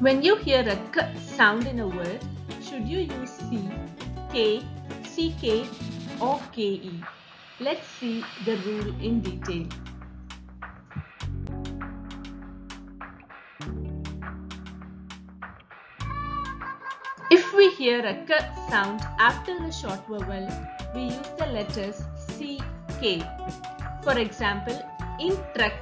When you hear a k sound in a word, should you use C, K, CK or KE? Let's see the rule in detail. If we hear a k sound after the short vowel, we use the letters C, K. For example, in truck,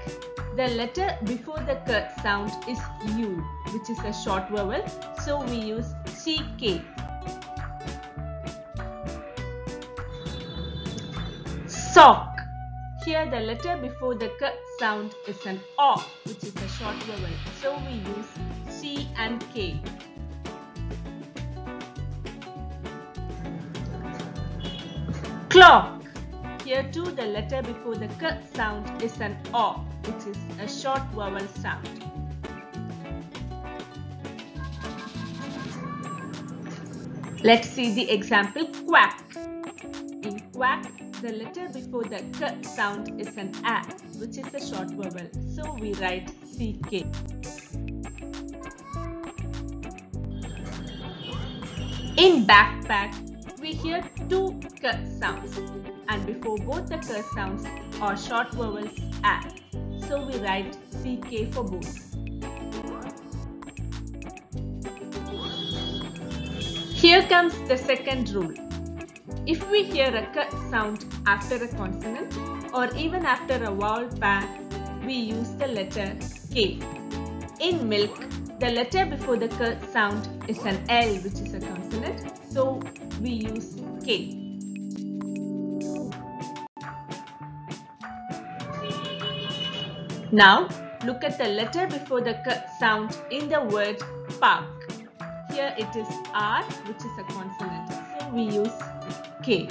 the letter before the k sound is U, which is a short vowel, so we use CK. Sock. Here the letter before the k sound is an O, which is a short vowel, so we use C and K. Clock. Here too the letter before the k sound is an O, which is a short vowel sound. Let's see the example quack. In quack, the letter before the k sound is an A, which is a short vowel, so we write CK. In backpack, we hear two k sounds and before both the k sounds are short vowels a. So we write ck for both. Here comes the second rule. If we hear a k sound after a consonant or even after a vowel pair, we use the letter k. In milk, the letter before the k sound is an L which is a consonant, so we use K. Now look at the letter before the k sound in the word park. Here it is R which is a consonant, so we use K.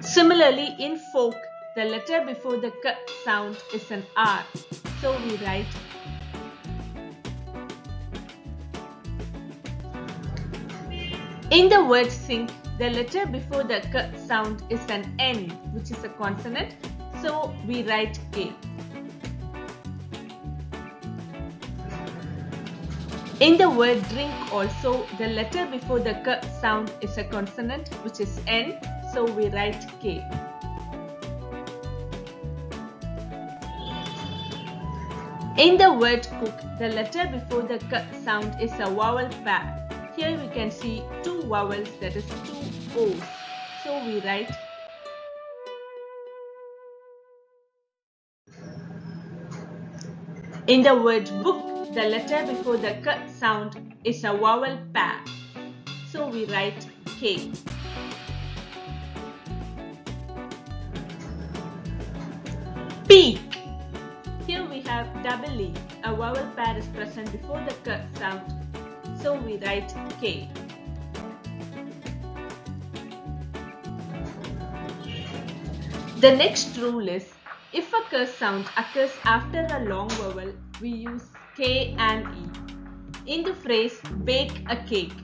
Similarly in folk, the letter before the k sound is an R, so we write In the word sink, the letter before the k sound is an N, which is a consonant, so we write K. In the word drink also, the letter before the k sound is a consonant, which is N, so we write K. In the word cook, the letter before the k sound is a vowel pair. Here we can see two vowels that is two O's. So we write In the word book, the letter before the k sound is a vowel pair. So we write K. Peak. Here we have double E. A vowel pair is present before the k sound so we write K. The next rule is if a k sound occurs after a long vowel, we use K and E. In the phrase bake a cake,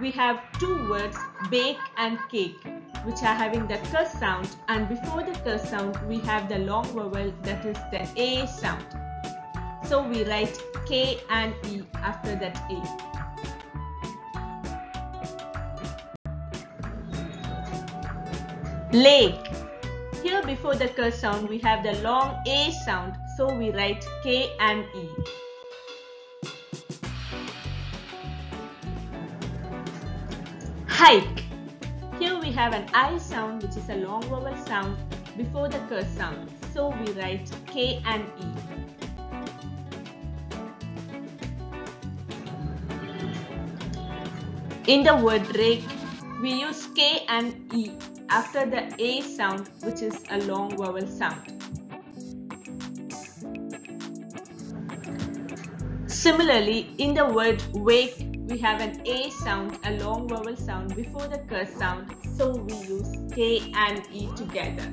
we have two words bake and cake which are having the k sound and before the k sound we have the long vowel that is the A sound. So we write K and E after that A. Lake. Here before the k sound we have the long A sound so we write K and E. Hike. Here we have an I sound which is a long vowel sound before the k sound so we write K and E. In the word rake, we use K and E after the A sound which is a long vowel sound. Similarly, in the word wake, we have an A sound, a long vowel sound before the K sound, so we use K and E together.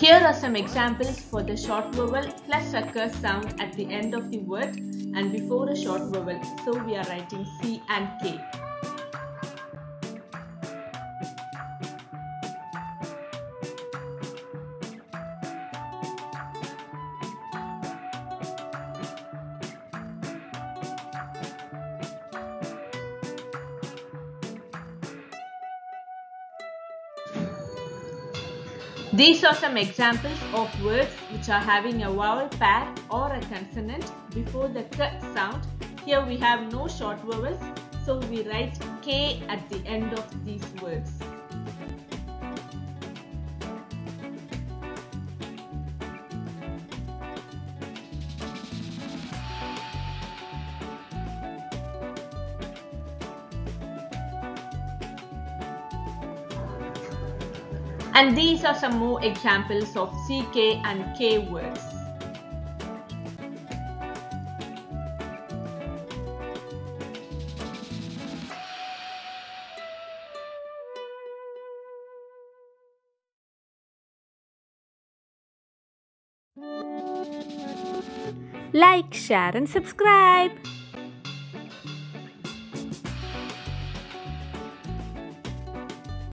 Here are some examples for the short vowel plus curse sound at the end of the word and before a short vowel. So we are writing C and K. These are some examples of words which are having a vowel pair or a consonant before the k sound. Here we have no short vowels, so we write k at the end of these words. And these are some more examples of CK and K words. Like, share and subscribe.